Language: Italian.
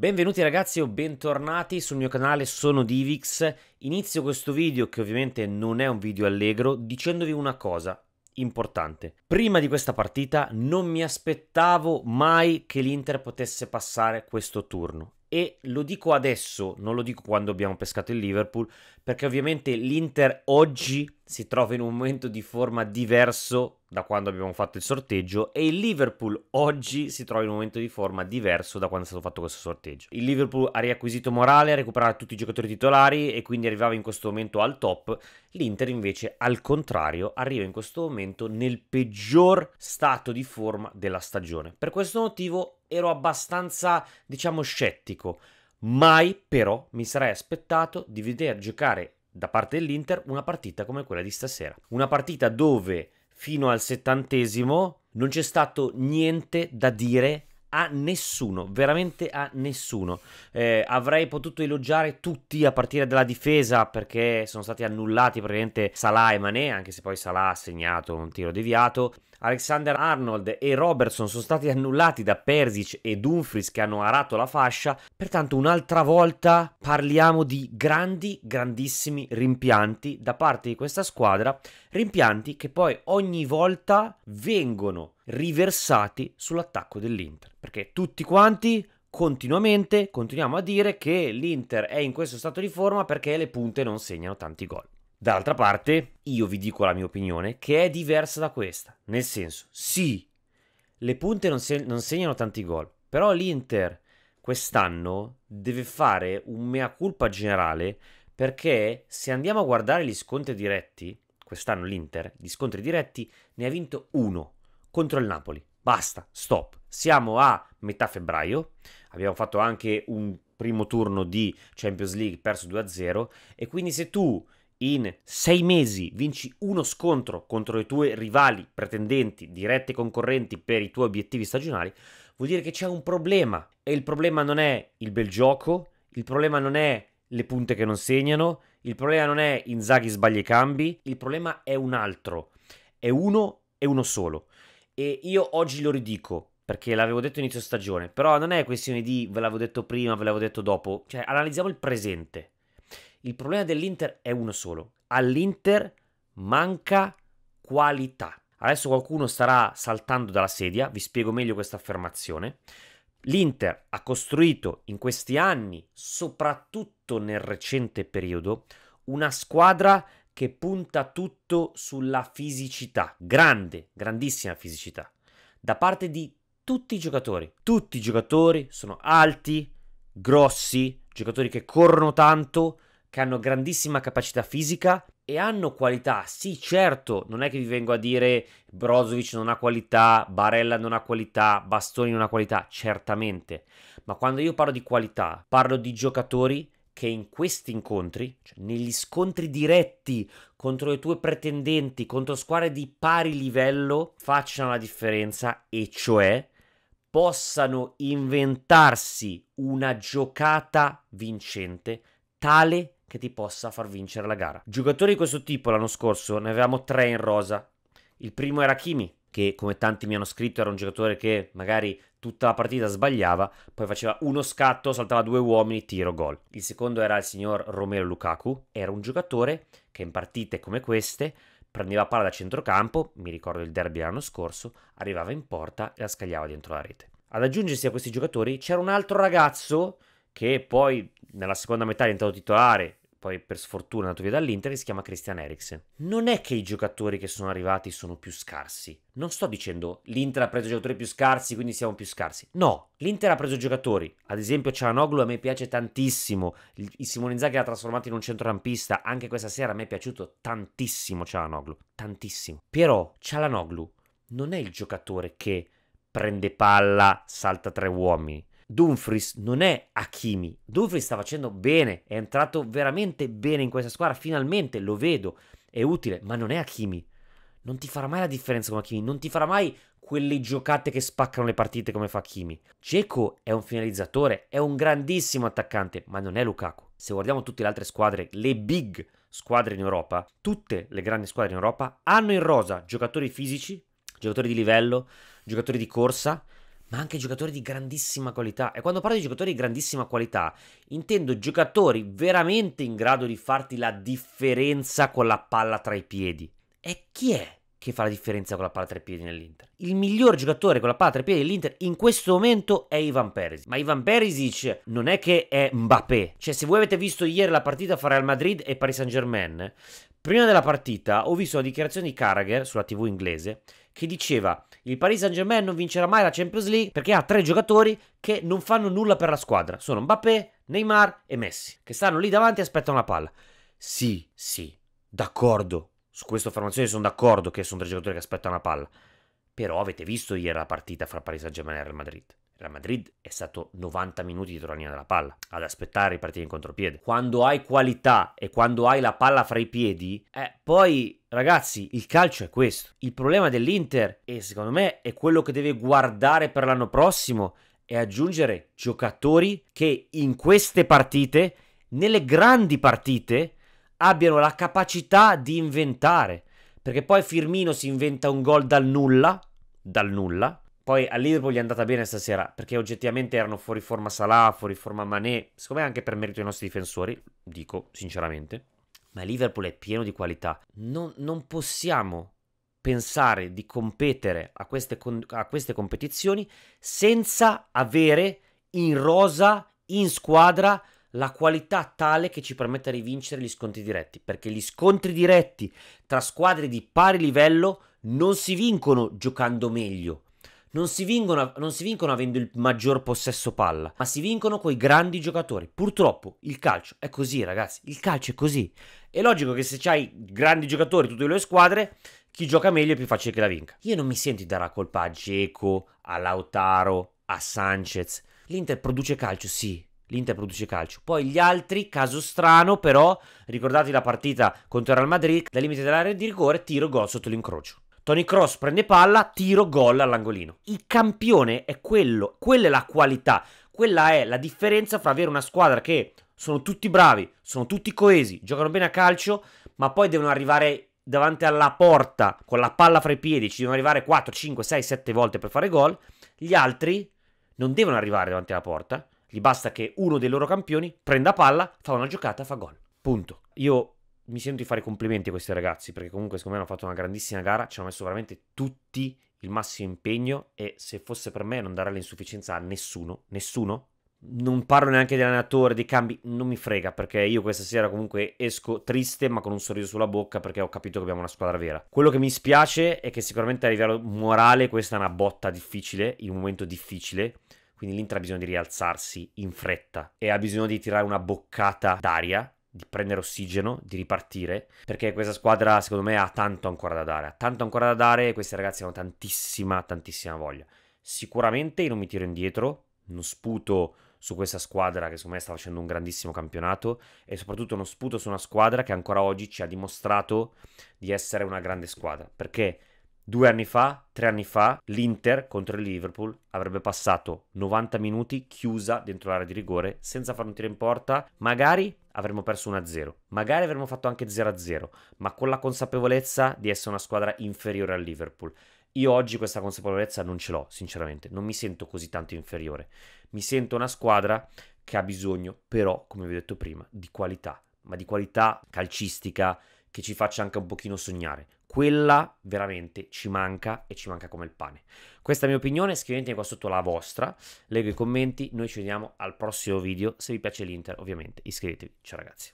Benvenuti ragazzi o bentornati sul mio canale, sono Divix. Inizio questo video, che ovviamente non è un video allegro, dicendovi una cosa importante. Prima di questa partita non mi aspettavo mai che l'Inter potesse passare questo turno. E lo dico adesso, non lo dico quando abbiamo pescato il Liverpool, perché ovviamente l'Inter oggi si trova in un momento di forma diverso da quando abbiamo fatto il sorteggio e il Liverpool oggi si trova in un momento di forma diverso da quando è stato fatto questo sorteggio. Il Liverpool ha riacquisito morale, ha recuperato tutti i giocatori titolari e quindi arrivava in questo momento al top. L'Inter invece al contrario arriva in questo momento nel peggior stato di forma della stagione. Per questo motivo ero abbastanza, diciamo, scettico. Mai però mi sarei aspettato di vedere giocare da parte dell'Inter una partita come quella di stasera. Una partita dove fino al settantesimo non c'è stato niente da dire a nessuno, veramente a nessuno. Eh, avrei potuto elogiare tutti a partire dalla difesa perché sono stati annullati praticamente Salah e Mané, anche se poi Salah ha segnato un tiro deviato. Alexander Arnold e Robertson sono stati annullati da Persic e Dumfries che hanno arato la fascia. Pertanto un'altra volta parliamo di grandi, grandissimi rimpianti da parte di questa squadra, rimpianti che poi ogni volta vengono riversati sull'attacco dell'Inter, perché tutti quanti continuamente continuiamo a dire che l'Inter è in questo stato di forma perché le punte non segnano tanti gol. Dall'altra parte, io vi dico la mia opinione, che è diversa da questa. Nel senso, sì, le punte non, se- non segnano tanti gol, però l'Inter quest'anno deve fare un mea culpa generale perché se andiamo a guardare gli scontri diretti, quest'anno l'Inter, gli scontri diretti ne ha vinto uno contro il Napoli. Basta, stop. Siamo a metà febbraio, abbiamo fatto anche un primo turno di Champions League perso 2-0 e quindi se tu in sei mesi vinci uno scontro contro i tuoi rivali pretendenti, diretti concorrenti per i tuoi obiettivi stagionali, vuol dire che c'è un problema. E il problema non è il bel gioco, il problema non è le punte che non segnano, il problema non è Inzaghi sbaglia i cambi, il problema è un altro. È uno e uno solo. E io oggi lo ridico perché l'avevo detto inizio stagione, però non è questione di ve l'avevo detto prima, ve l'avevo detto dopo, cioè analizziamo il presente. Il problema dell'Inter è uno solo. All'Inter manca qualità. Adesso qualcuno starà saltando dalla sedia, vi spiego meglio questa affermazione. L'Inter ha costruito in questi anni, soprattutto nel recente periodo, una squadra che punta tutto sulla fisicità, grande, grandissima fisicità, da parte di tutti i giocatori. Tutti i giocatori sono alti, grossi, giocatori che corrono tanto, che hanno grandissima capacità fisica e hanno qualità. Sì, certo, non è che vi vengo a dire Brozovic non ha qualità, Barella non ha qualità, Bastoni non ha qualità, certamente. Ma quando io parlo di qualità, parlo di giocatori che in questi incontri, cioè negli scontri diretti contro le tue pretendenti, contro squadre di pari livello, facciano la differenza e cioè possano inventarsi una giocata vincente tale che ti possa far vincere la gara. Giocatori di questo tipo l'anno scorso ne avevamo tre in rosa. Il primo era Kimi, che come tanti mi hanno scritto era un giocatore che magari tutta la partita sbagliava, poi faceva uno scatto, saltava due uomini, tiro, gol. Il secondo era il signor Romero Lukaku, era un giocatore che in partite come queste prendeva palla da centrocampo, mi ricordo il derby l'anno scorso, arrivava in porta e la scagliava dentro la rete. Ad aggiungersi a questi giocatori c'era un altro ragazzo che poi nella seconda metà è diventato titolare poi per sfortuna è andato via dall'Inter, che si chiama Christian Eriksen. Non è che i giocatori che sono arrivati sono più scarsi. Non sto dicendo l'Inter ha preso giocatori più scarsi, quindi siamo più scarsi. No, l'Inter ha preso giocatori. Ad esempio Cianoglu a me piace tantissimo. Il, Simone Inzaghi l'ha trasformato in un centrocampista. Anche questa sera a me è piaciuto tantissimo Cianoglu. Tantissimo. Però Cianoglu non è il giocatore che prende palla, salta tre uomini. Dumfries non è Hakimi. Dumfries sta facendo bene, è entrato veramente bene in questa squadra, finalmente lo vedo, è utile, ma non è Hakimi. Non ti farà mai la differenza con Hakimi, non ti farà mai quelle giocate che spaccano le partite come fa Hakimi. Dzeko è un finalizzatore, è un grandissimo attaccante, ma non è Lukaku. Se guardiamo tutte le altre squadre, le big squadre in Europa, tutte le grandi squadre in Europa hanno in rosa giocatori fisici, giocatori di livello, giocatori di corsa, ma anche giocatori di grandissima qualità. E quando parlo di giocatori di grandissima qualità, intendo giocatori veramente in grado di farti la differenza con la palla tra i piedi. E chi è che fa la differenza con la palla tra i piedi nell'Inter? Il miglior giocatore con la palla tra i piedi dell'Inter in questo momento è Ivan Perisic. Ma Ivan Perisic non è che è Mbappé. Cioè, se voi avete visto ieri la partita fra Real Madrid e Paris Saint-Germain, prima della partita ho visto la dichiarazione di Carragher sulla TV inglese che diceva il Paris Saint Germain non vincerà mai la Champions League perché ha tre giocatori che non fanno nulla per la squadra. Sono Mbappé, Neymar e Messi, che stanno lì davanti e aspettano la palla. Sì, sì, d'accordo. Su questa affermazione sono d'accordo che sono tre giocatori che aspettano la palla. Però avete visto ieri la partita fra Paris Saint Germain e Real Madrid. Real Madrid è stato 90 minuti dietro la linea della palla, ad aspettare i partiti in contropiede. Quando hai qualità e quando hai la palla fra i piedi, eh, poi ragazzi, il calcio è questo. Il problema dell'Inter, e secondo me è quello che deve guardare per l'anno prossimo, è aggiungere giocatori che in queste partite, nelle grandi partite, abbiano la capacità di inventare. Perché poi Firmino si inventa un gol dal nulla, dal nulla, poi a Liverpool gli è andata bene stasera perché oggettivamente erano fuori forma Salah, fuori forma Mané, secondo me anche per merito dei nostri difensori, dico sinceramente. Ma Liverpool è pieno di qualità. Non, non possiamo pensare di competere a queste, a queste competizioni senza avere in rosa, in squadra, la qualità tale che ci permetta di vincere gli scontri diretti. Perché gli scontri diretti tra squadre di pari livello non si vincono giocando meglio non si, vincono, non si vincono avendo il maggior possesso palla, ma si vincono con i grandi giocatori. Purtroppo il calcio è così, ragazzi. Il calcio è così. È logico che se c'hai grandi giocatori, tutte le squadre, chi gioca meglio è più facile che la vinca. Io non mi sento di dare la colpa a Geco, a Lautaro, a Sanchez. L'Inter produce calcio, sì. L'Inter produce calcio. Poi gli altri, caso strano, però, ricordate la partita contro il Real Madrid, dal limite dell'area di rigore, tiro gol sotto l'incrocio. Tony Cross prende palla, tiro, gol all'angolino. Il campione è quello, quella è la qualità, quella è la differenza fra avere una squadra che sono tutti bravi, sono tutti coesi, giocano bene a calcio, ma poi devono arrivare davanti alla porta con la palla fra i piedi, ci devono arrivare 4, 5, 6, 7 volte per fare gol. Gli altri non devono arrivare davanti alla porta, gli basta che uno dei loro campioni prenda palla, fa una giocata, fa gol. Punto. Io mi sento di fare complimenti a questi ragazzi perché comunque secondo me hanno fatto una grandissima gara, ci hanno messo veramente tutti il massimo impegno e se fosse per me non dare l'insufficienza a nessuno, nessuno. Non parlo neanche dell'allenatore, dei cambi, non mi frega perché io questa sera comunque esco triste ma con un sorriso sulla bocca perché ho capito che abbiamo una squadra vera. Quello che mi spiace è che sicuramente a livello morale questa è una botta difficile, in un momento difficile, quindi l'Inter ha bisogno di rialzarsi in fretta e ha bisogno di tirare una boccata d'aria di prendere ossigeno, di ripartire, perché questa squadra secondo me ha tanto ancora da dare, ha tanto ancora da dare e questi ragazzi hanno tantissima, tantissima voglia. Sicuramente io non mi tiro indietro, non sputo su questa squadra che secondo me sta facendo un grandissimo campionato e soprattutto non sputo su una squadra che ancora oggi ci ha dimostrato di essere una grande squadra, perché Due anni fa, tre anni fa, l'Inter contro il Liverpool avrebbe passato 90 minuti chiusa dentro l'area di rigore senza fare un tiro in porta. Magari avremmo perso 1-0, magari avremmo fatto anche 0-0, ma con la consapevolezza di essere una squadra inferiore al Liverpool. Io oggi questa consapevolezza non ce l'ho, sinceramente, non mi sento così tanto inferiore. Mi sento una squadra che ha bisogno, però, come vi ho detto prima, di qualità, ma di qualità calcistica che ci faccia anche un pochino sognare quella veramente ci manca e ci manca come il pane. Questa è la mia opinione, scrivetemi qua sotto la vostra, leggo i commenti, noi ci vediamo al prossimo video, se vi piace l'Inter ovviamente iscrivetevi, ciao ragazzi.